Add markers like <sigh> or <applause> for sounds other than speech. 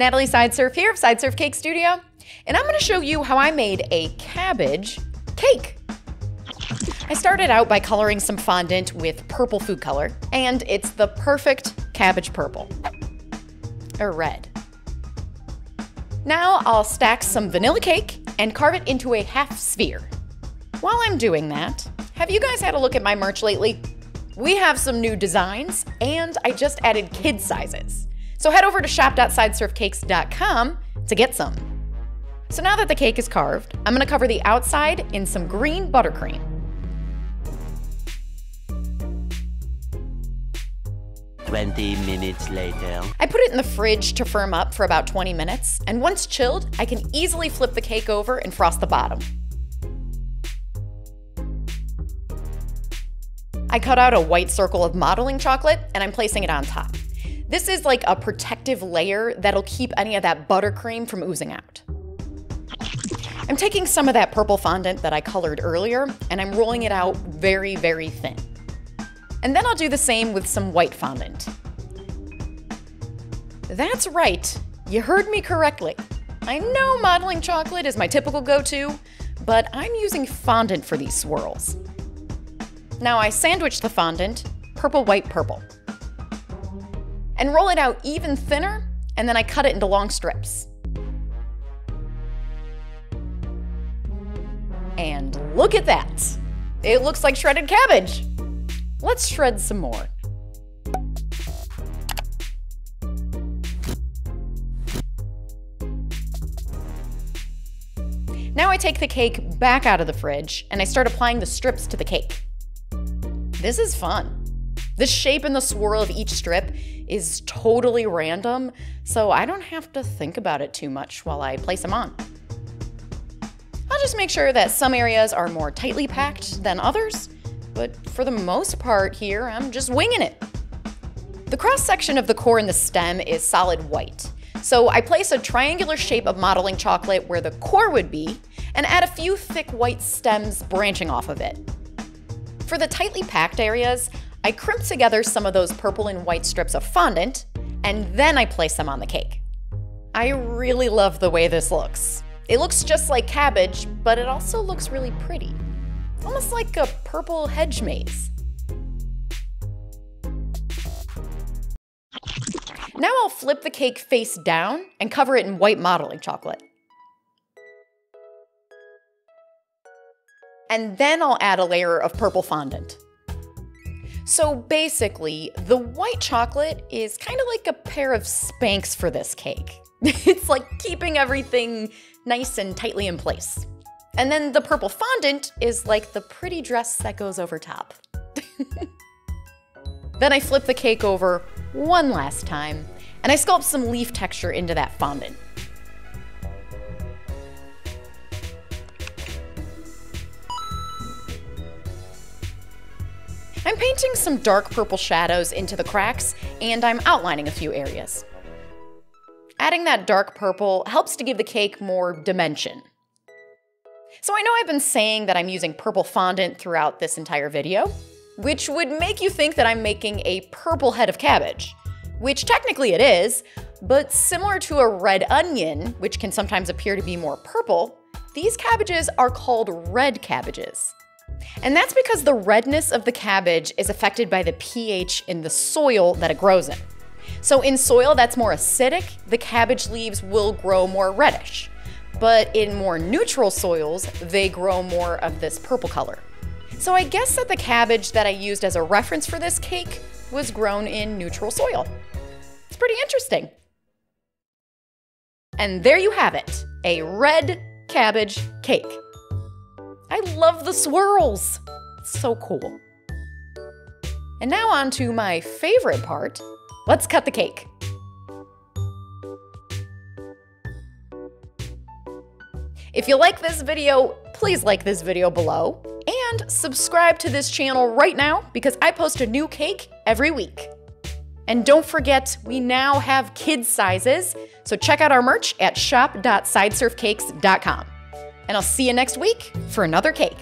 Natalie Sideserf here of Sideserf Cake Studio, and I'm going to show you how I made a cabbage cake. I started out by coloring some fondant with purple food color, and it's the perfect cabbage purple. Or red. Now I'll stack some vanilla cake and carve it into a half sphere. While I'm doing that, have you guys had a look at my merch lately? We have some new designs, and I just added kid sizes. So head over to shop.sideserfcakes.com to get some. So now that the cake is carved, I'm gonna cover the outside in some green buttercream. Twenty minutes later. I put it in the fridge to firm up for about 20 minutes, and once chilled, I can easily flip the cake over and frost the bottom. I cut out a white circle of modeling chocolate and I'm placing it on top. This is like a protective layer that'll keep any of that buttercream from oozing out. I'm taking some of that purple fondant that I colored earlier and I'm rolling it out very, very thin. And then I'll do the same with some white fondant. That's right, you heard me correctly. I know modeling chocolate is my typical go-to, but I'm using fondant for these swirls. Now I sandwich the fondant, purple, white, purple and roll it out even thinner, and then I cut it into long strips. And look at that! It looks like shredded cabbage! Let's shred some more. Now I take the cake back out of the fridge and I start applying the strips to the cake. This is fun. The shape and the swirl of each strip is totally random, so I don't have to think about it too much while I place them on. I'll just make sure that some areas are more tightly packed than others, but for the most part here, I'm just winging it. The cross section of the core and the stem is solid white, so I place a triangular shape of modeling chocolate where the core would be, and add a few thick white stems branching off of it. For the tightly packed areas, I crimp together some of those purple and white strips of fondant, and then I place them on the cake. I really love the way this looks. It looks just like cabbage, but it also looks really pretty. Almost like a purple hedge maze. Now I'll flip the cake face down and cover it in white modeling chocolate. And then I'll add a layer of purple fondant. So basically, the white chocolate is kind of like a pair of Spanx for this cake. <laughs> it's like keeping everything nice and tightly in place. And then the purple fondant is like the pretty dress that goes over top. <laughs> then I flip the cake over one last time, and I sculpt some leaf texture into that fondant. I'm painting some dark purple shadows into the cracks, and I'm outlining a few areas. Adding that dark purple helps to give the cake more dimension. So I know I've been saying that I'm using purple fondant throughout this entire video, which would make you think that I'm making a purple head of cabbage, which technically it is, but similar to a red onion, which can sometimes appear to be more purple, these cabbages are called red cabbages. And that's because the redness of the cabbage is affected by the pH in the soil that it grows in. So in soil that's more acidic, the cabbage leaves will grow more reddish. But in more neutral soils, they grow more of this purple color. So I guess that the cabbage that I used as a reference for this cake was grown in neutral soil. It's pretty interesting. And there you have it, a red cabbage cake. I love the swirls. It's so cool. And now on to my favorite part. Let's cut the cake. If you like this video, please like this video below and subscribe to this channel right now because I post a new cake every week. And don't forget, we now have kids sizes, so check out our merch at shop.sideserfcakes.com and I'll see you next week for another cake.